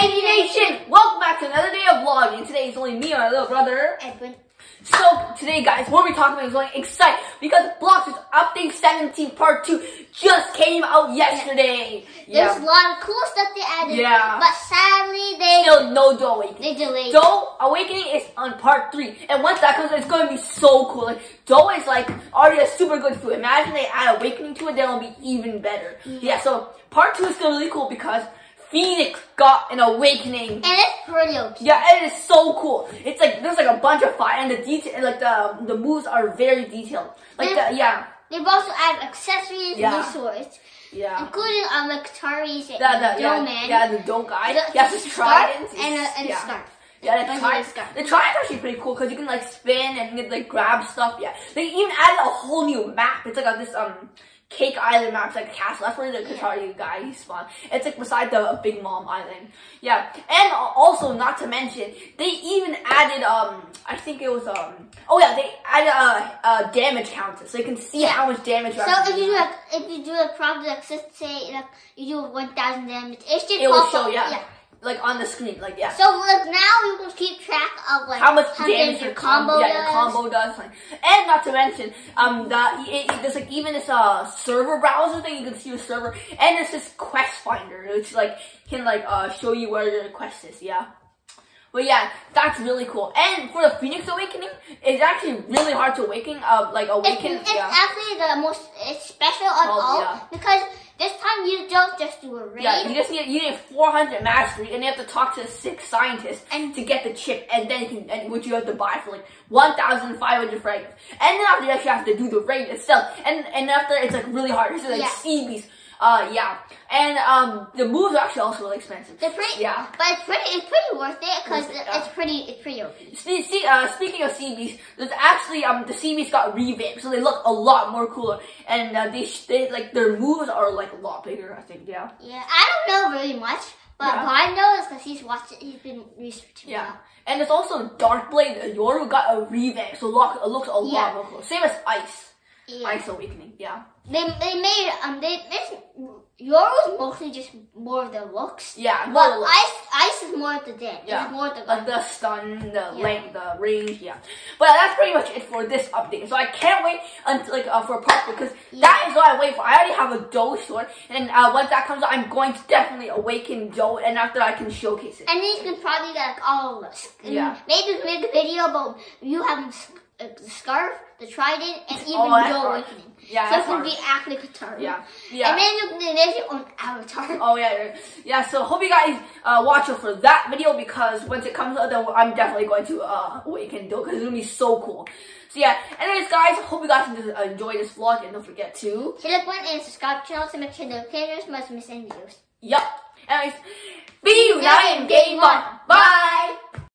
BEENation! Welcome back to another day of vlogging. Today is only me and my little brother. Edwin. So, today guys, what we're talking about is going excited because Blox Fruits Update 17 Part 2 just came out yesterday. There's a lot of cool stuff they added. Yeah. But sadly, they Still no Dough Awakening. they delayed. Dough Awakening is on Part 3. And once that comes out, it's going to be so cool. Like, Dough is like already a super good food. Imagine they add Awakening to it, then it'll be even better. Mm. Yeah, so Part 2 is still really cool because Phoenix got an awakening. And it's pretty okay. Yeah, it is so cool. It's like there's like a bunch of fire and the detail, like the the moves are very detailed. Like the, yeah, They've also added accessories Yeah. and swords, yeah. including um, like Katakuri's The, and the, yeah, Man. yeah, the dope guy. The, he has the trident and a, and yeah. a scarf. Yeah, the trident. The actually pretty cool because you can like spin and you can, like grab stuff. Yeah, they even added a whole new map. It's like a, this um Cake Island map. It's like a castle. That's where the Katakuri guy he spawned. It's like beside the Big Mom Island. Yeah, and also not to mention they even added um I think it was um oh yeah they added a, a damage counter so you can see Yeah. how much damage. So if you do like if you do a problem like let's say like you do one thousand damage, it should it will pop show up. yeah, like on the screen like yeah. So like now you can keep track of like how much damage your combo yeah, does. your combo does. Like, and not to mention, um, that it, it- there's like even this uh server browser thing. You can see your server, and there's this quest finder, which like can like uh show you where your quest is. Yeah. But yeah, that's really cool. And for the Phoenix Awakening, it's actually really hard to awaken. Uh, like It's, awaken. it's yeah. actually the most it's special of Oh, all yeah. because this time you don't just do a raid. Yeah, you just need you need 400 mastery, and you have to talk to six scientists And- to get the chip, and then you can, and which you have to buy for like 1,500 fragments. And then after that, you actually have to do the raid itself, and and after it's like really hard. It's like Yeah. sea beast. Uh, yeah, and um, the moves are actually also really expensive. They're pretty, Yeah. but it's pretty, it's pretty worth it because it, yeah. it's pretty, it's pretty OP. See, see, uh, speaking of sea beasts, there's actually um the sea beasts got revamped, so they look a lot more cooler, and uh, they sh- they like their moves are like a lot bigger. I think, yeah. Yeah, I don't know really much, but Yeah. Brian knows because he's watched it. He's been researching. Yeah. And there's also Darkblade. uh, Yoru got a revamp, so look, it looks a Yeah. lot more cool. Same as Ice. Yeah. Ice Awakening, yeah. They they made um they this Yoru's mostly just more of the looks. Yeah, But like- ice ice is more of the dead. Yeah. It's more of the Like the stun, the Yeah. length, the range, yeah. But that's pretty much it for this update. So I can't wait until like uh, for part because that is what I wait for. I already have a Dough sword, and uh, once that comes out, I'm going to definitely awaken Dough, and after I can showcase it. And then you can probably get like all of us. Yeah. Maybe make a video about you having uh, the scarf, the trident, and even Oh, your awakening. Yeah, so that's it hard. be actually Katakuri. Yeah, yeah. And then you can your own avatar. Oh yeah, yeah. So hope you guys uh, watch out for that video because once it comes out, then I'm definitely going to uh, awaken Dough because it's gonna be so cool. So yeah. Anyways, guys, hope you guys enjoy this vlog and don't forget to Hit like button and subscribe channel to make sure the notifications must miss any videos. yup. Anyways, be united and game on. Bye.